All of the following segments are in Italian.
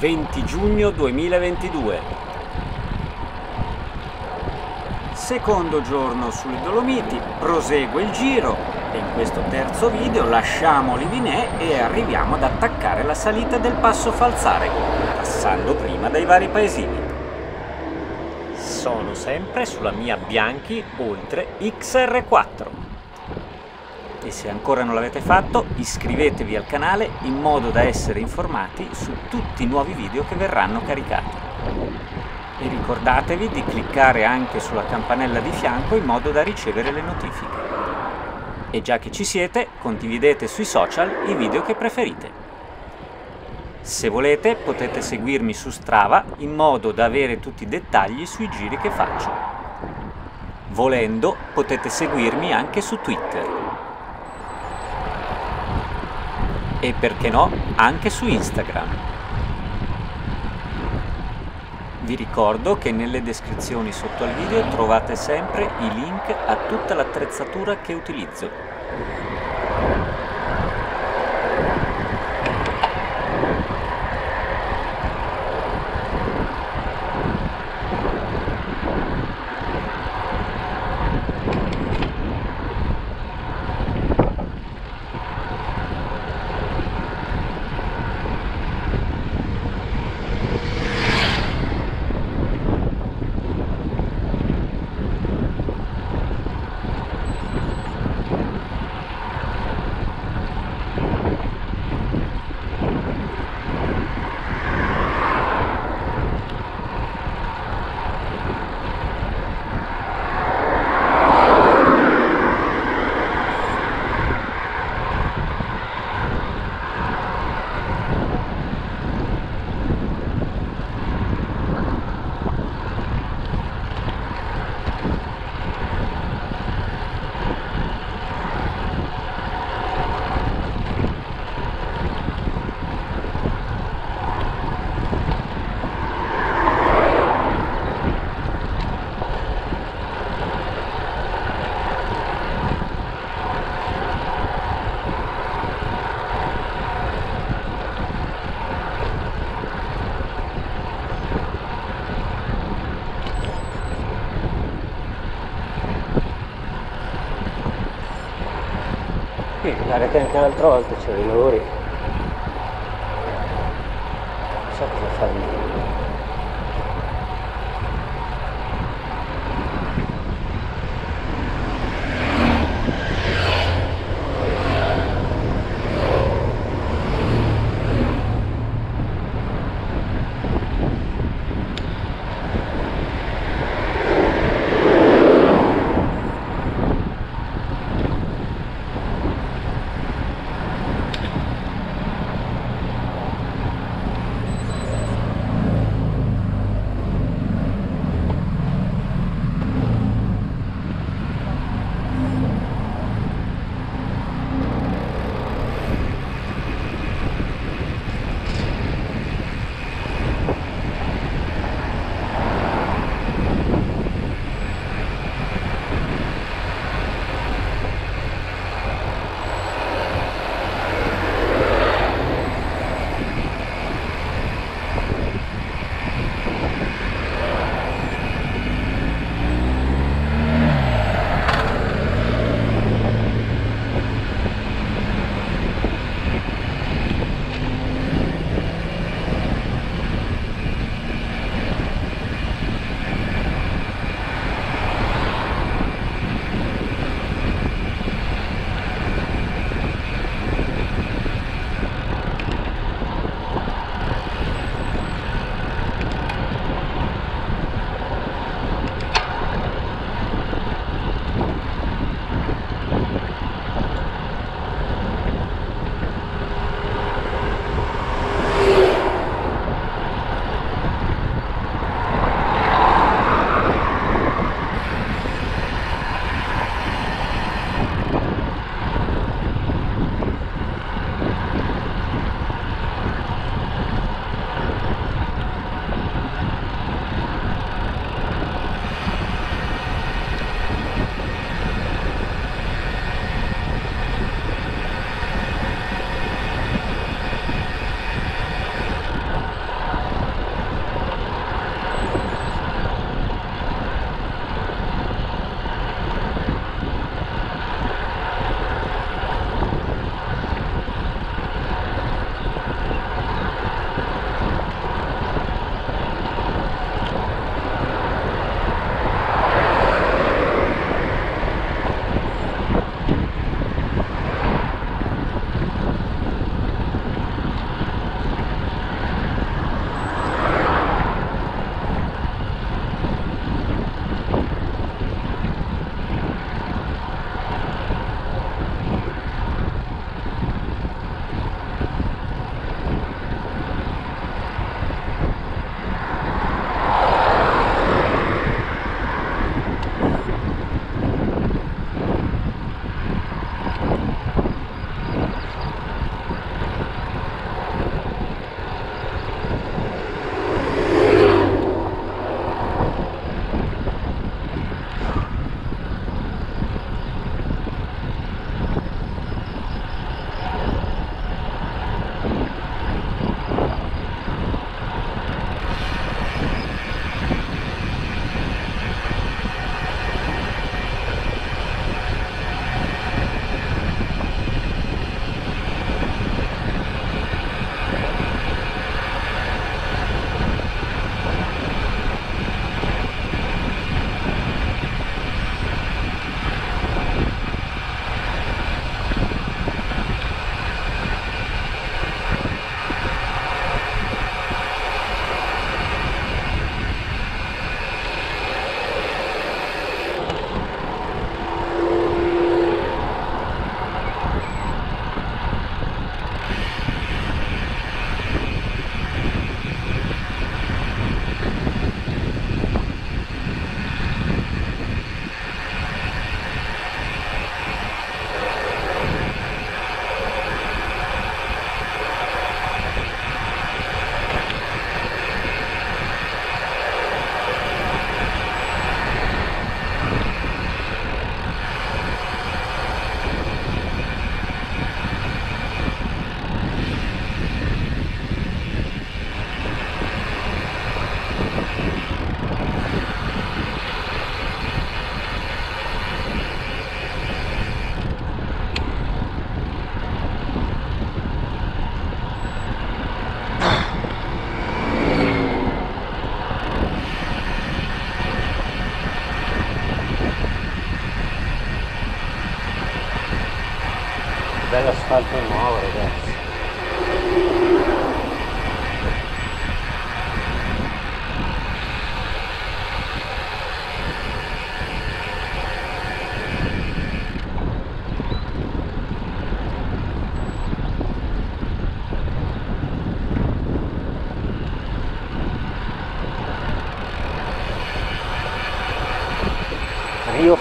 20 giugno 2022. Secondo giorno sulle Dolomiti, prosegue il giro e in questo terzo video lasciamo Livinè e arriviamo ad attaccare la salita del passo Falzare, passando prima dai vari paesini. Sono sempre sulla mia Bianchi Oltre XR4 e se ancora non l'avete fatto iscrivetevi al canale in modo da essere informati su tutti i nuovi video che verranno caricati. E ricordatevi di cliccare anche sulla campanella di fianco in modo da ricevere le notifiche. E già che ci siete, condividete sui social i video che preferite. Se volete potete seguirmi su Strava in modo da avere tutti i dettagli sui giri che faccio. Volendo potete seguirmi anche su Twitter e perché no anche su Instagram. Vi ricordo che nelle descrizioni sotto al video trovate sempre i link a tutta l'attrezzatura che utilizzo. Sì, che anche l'altra volta c'erano i lavori.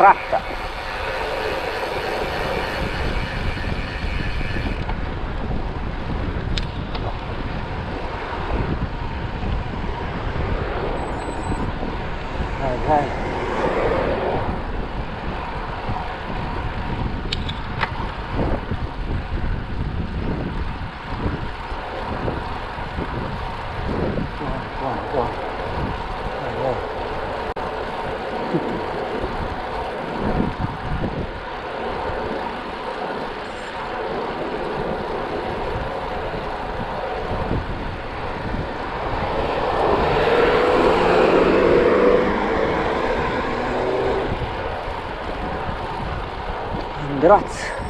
Rio Graz.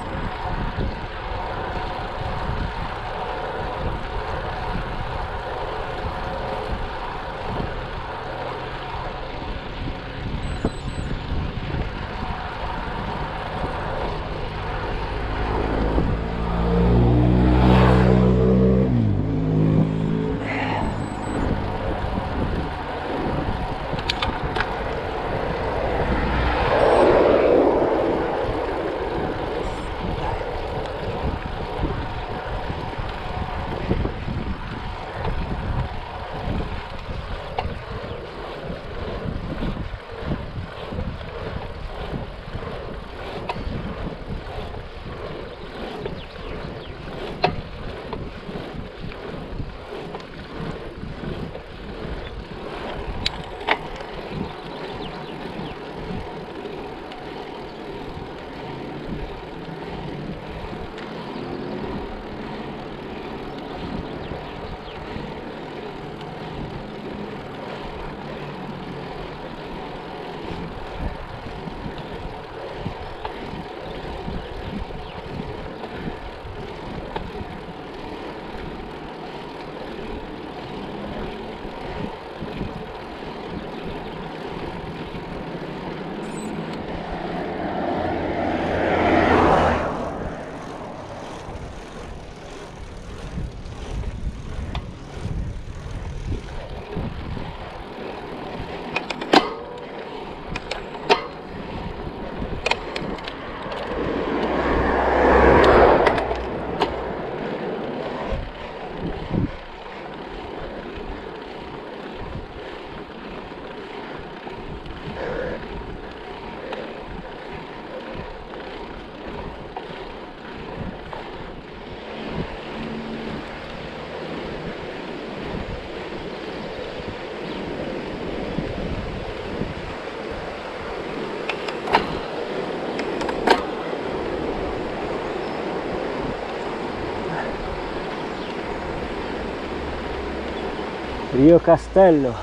Rio Castello.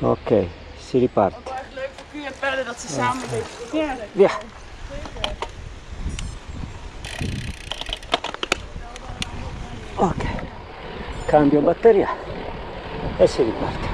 Ok, si riparte. wel echt leuk voor Q en Pelle dat ze. Ok, cambio batteria e si riparte.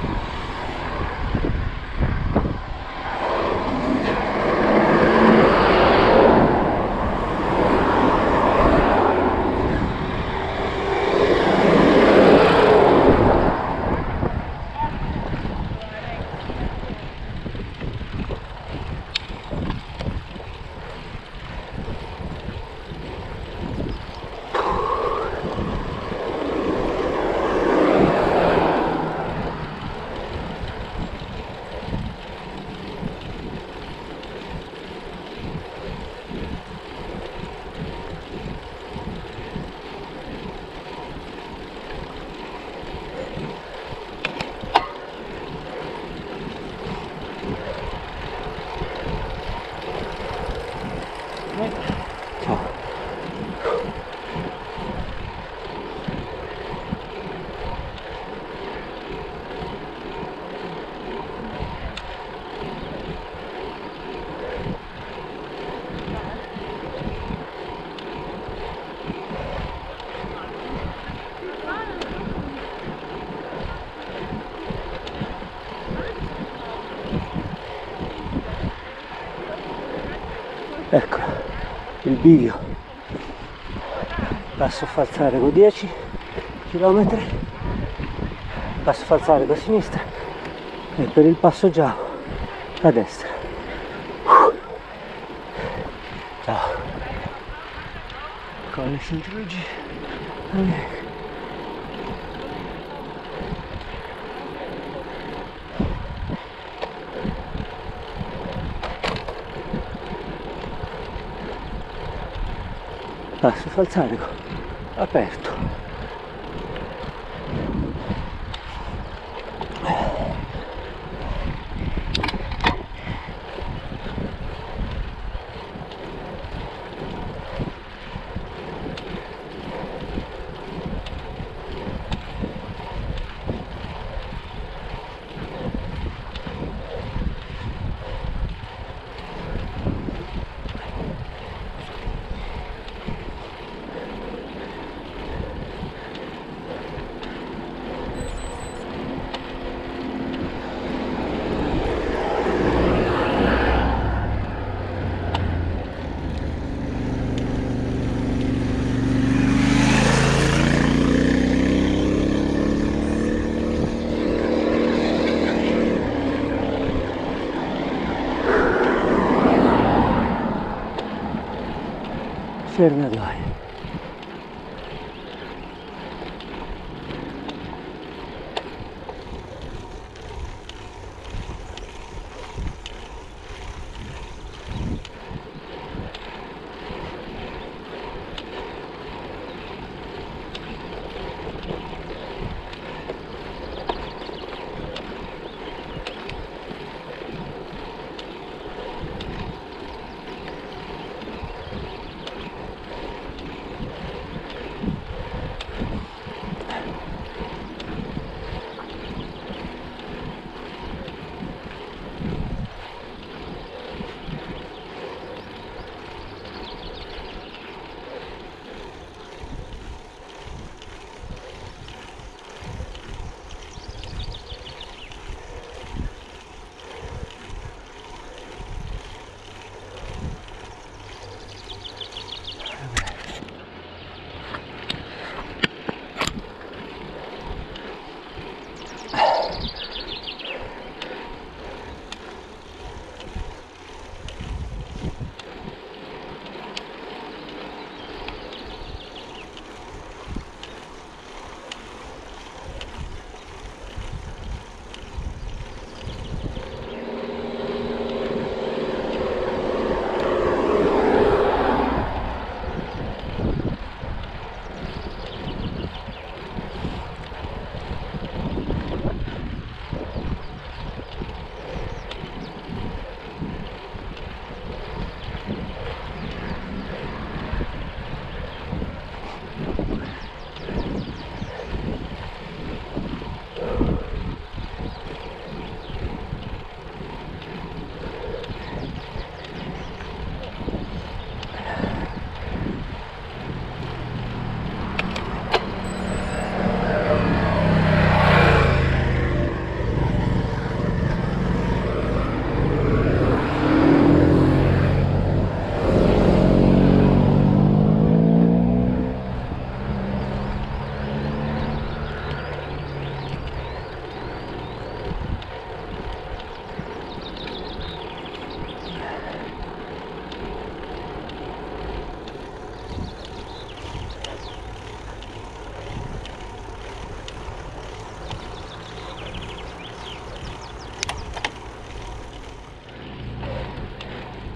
Ecco il bivio. Passo falsare con 10 km passo falsare con sinistra e per il passo già a destra. Ciao. Con le Sant'Luigi passo falsarico aperto görüşlerine dair.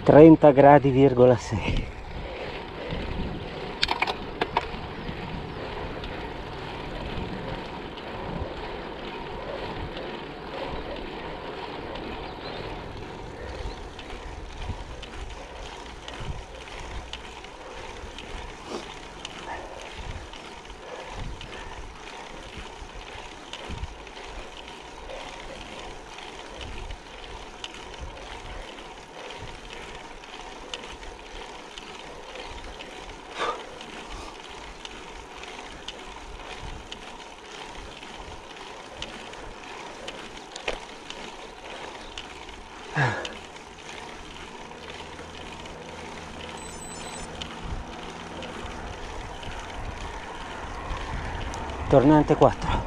30 gradi,6 tornante 4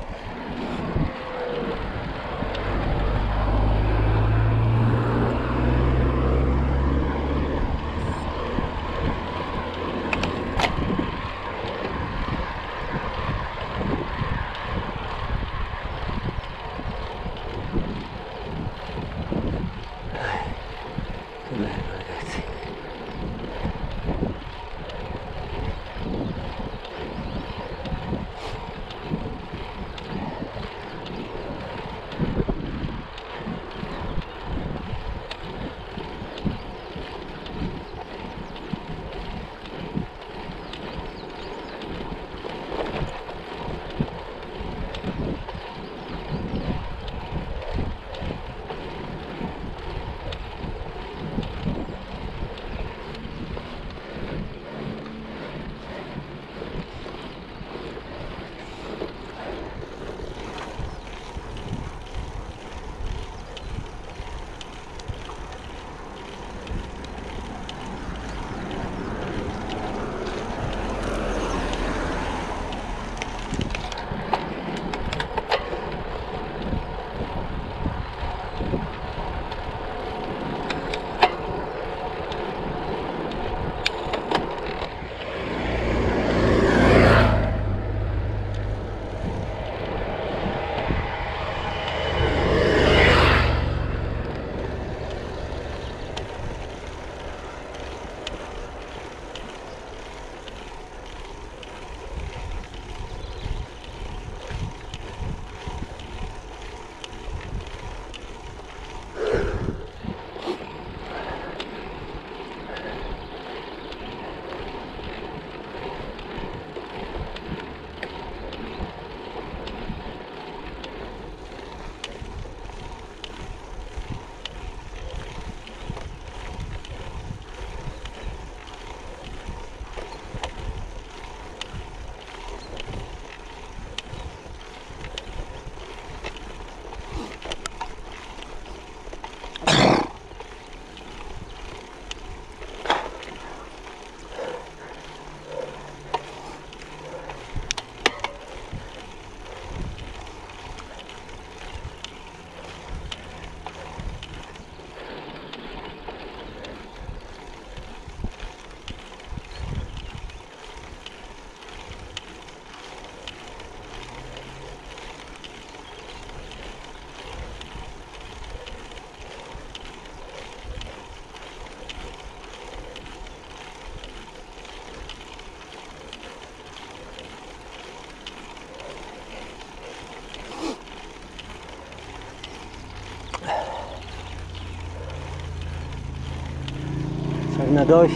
Sarnadò è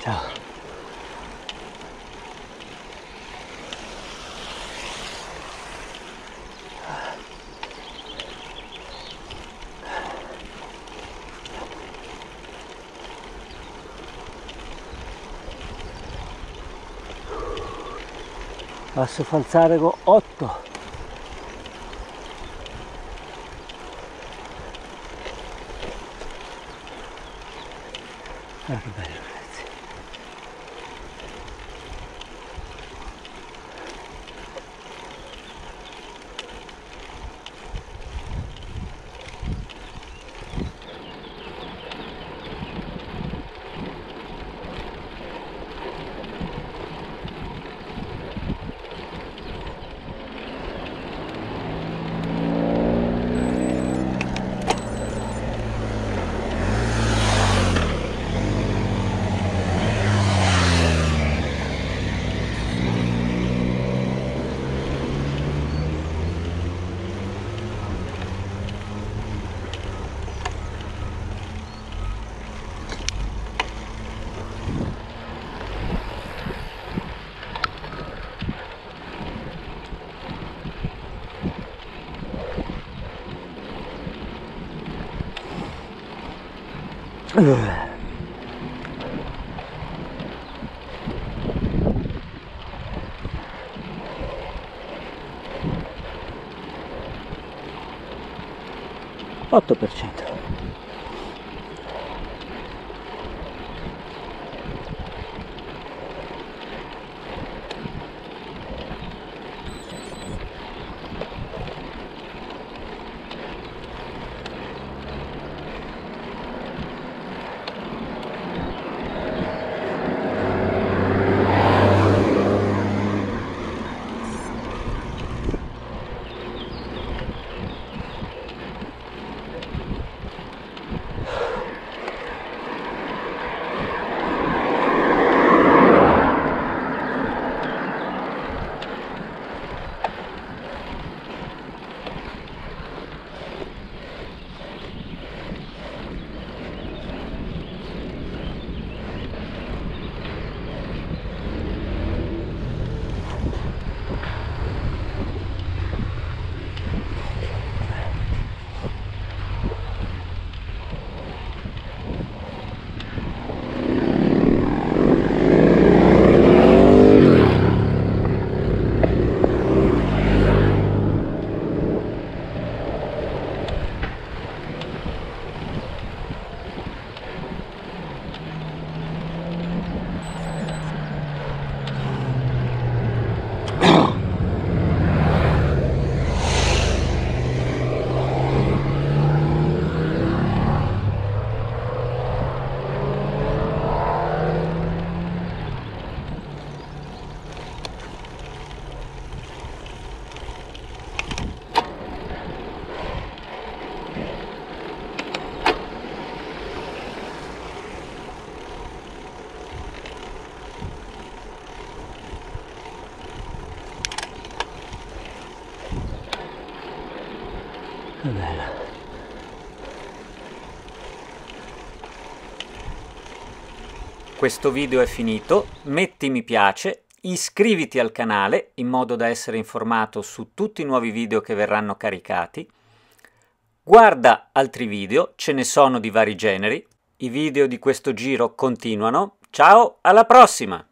ciao. Passo falzarego 8 ah che bello 8% Questo video è finito, metti mi piace, iscriviti al canale in modo da essere informato su tutti i nuovi video che verranno caricati, guarda altri video, ce ne sono di vari generi, i video di questo giro continuano, ciao, alla prossima!